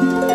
Thank you.